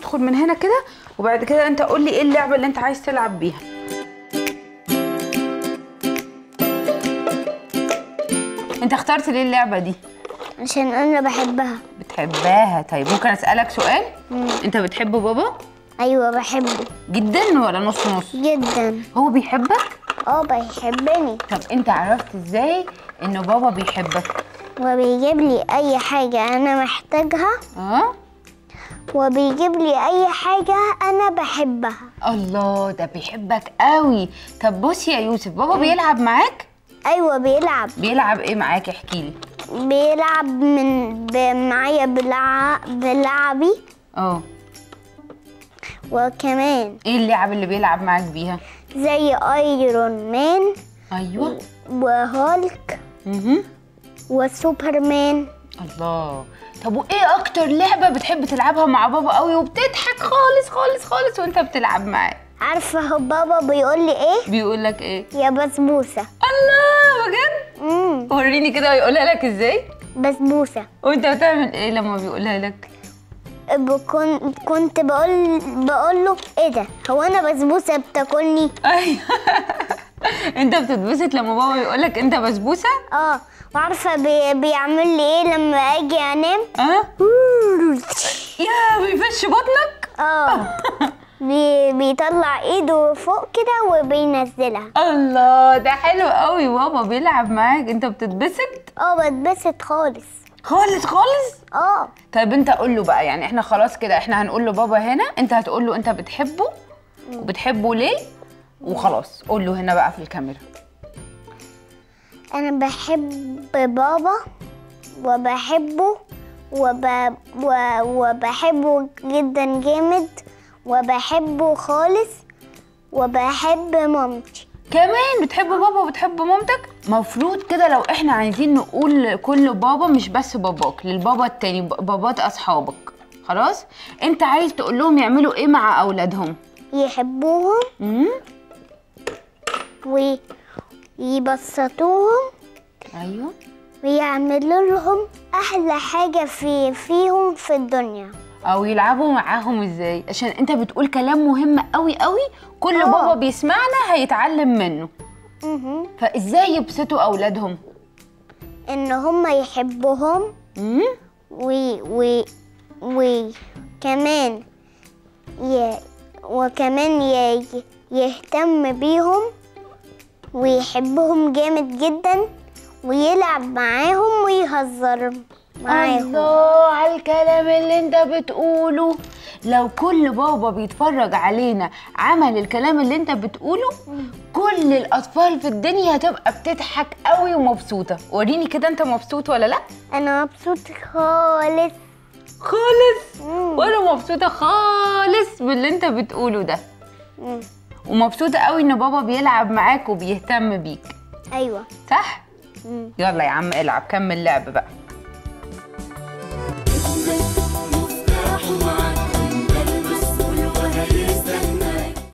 ندخل من هنا كده وبعد كده انت قول لي إيه اللعبة اللي انت عايز تلعب بيها. انت اخترت ليه اللعبة دي؟ عشان أنا بحبها. بتحبها؟ طيب ممكن أسألك سؤال؟ انت بتحب بابا؟ أيوه بحبه. جدا ولا نص نص؟ جدا. هو بيحبك؟ آه بيحبني. طب انت عرفت إزاي ان بابا بيحبك؟ وبيجيب لي اي حاجة أنا محتاجها. آه؟ وبيجيب لي أي حاجة أنا بحبها. الله ده بيحبك قوي. طب بص يا يوسف بابا بيلعب معاك؟ أيوه بيلعب. بيلعب إيه معاك؟ احكي لي. بيلعب من معايا بلع... بلعبي. آه. وكمان إيه اللعب اللي بيلعب معاك بيها؟ زي ايرون مان أيوه. وهولك أها. وسوبرمان. الله. طب وإيه أكتر لعبة بتحب تلعبها مع بابا قوي وبتضحك خالص خالص خالص وأنت بتلعب معاه؟ عارفة هو بابا بيقول لي إيه؟ بيقول لك إيه؟ يا بسبوسة. الله! بجد؟ امم وريني كده هيقولها لك إزاي. بسبوسة. وأنت بتعمل إيه لما بيقولها لك؟ بكون كنت بقول بقول له إيه ده؟ هو أنا بسبوسة بتاكلني؟ أيوه. انت بتتبسط لما بابا يقول لك انت بسبوسة؟ آه وعارفة بي... بيعمل لي إيه لما أجي أنام؟ آه؟ يا بيفش بطنك؟ آه. بي... بيطلع إيده فوق كده وبينزلها. الله ده حلو قوي بابا بيلعب معاك. انت بتتبسط؟ آه بتبسط خالص. خالص خالص؟ آه. طيب انت قول له بقى يعني إحنا خلاص كده إحنا هنقول له بابا هنا انت هتقول له انت بتحبه؟ وبتحبه ليه؟ وخلاص. قول له هنا بقى في الكاميرا. أنا بحب بابا وبحبه وب... و... وبحبه جدا جامد وبحبه خالص وبحب مامتي. كمان بتحب بابا وبتحب مامتك؟ مفروض كده لو إحنا عايزين نقول لكل بابا مش بس باباك للبابا التاني بابات أصحابك. خلاص؟ أنت عايز تقول لهم يعملوا إيه مع أولادهم؟ يحبوهم؟ ويبسطوهم. أيوه. ويعملوا لهم أحلى حاجة في فيهم في الدنيا. أو يلعبوا معاهم إزاي؟ عشان أنت بتقول كلام مهم قوي قوي كل آه. بابا بيسمعنا هيتعلم منه. مهم. فإزاي يبسطوا أولادهم؟ إن هم يحبوهم. امم و و وكمان ي... وكمان ي... يهتم بيهم. ويحبهم جامد جدا ويلعب معاهم ويهزر معاهم. الله على الكلام اللي انت بتقوله. لو كل بابا بيتفرج علينا عمل الكلام اللي انت بتقوله كل الأطفال في الدنيا هتبقى بتضحك قوي ومبسوطة. وريني كده انت مبسوط ولا لا؟ أنا مبسوط خالص. خالص. وأنا مبسوطة خالص باللي انت بتقوله ده. مم. ومبسوطة قوي إن بابا بيلعب معاك وبيهتم بيك. أيوه. صح؟ مم. يلا يا عم العب كمل لعب بقى.